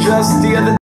just the other